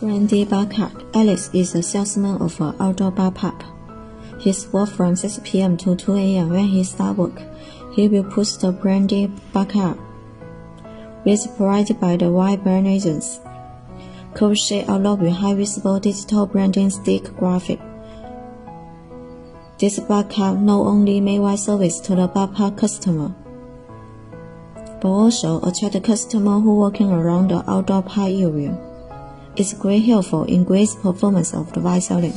Brandy Barker. Alex is a salesman of an outdoor bar pub. He's work from 6 p.m. to 2 a.m. When he start work, he will push the Brandy which is provided by the white brand agents. Shape outlaw with high visible digital branding stick graphic. This bar cart not only make wide service to the bar customer, but also attract customers who working around the outdoor park area. It's great helpful in great performance of the selling.